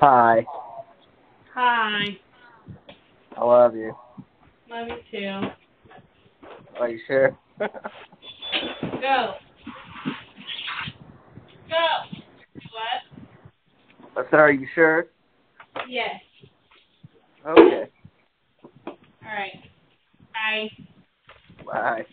Hi. Hi. I love you. Love you too. Are you sure? Go. Go. What? I said, are you sure? Yes. Okay. All right. Bye. Bye.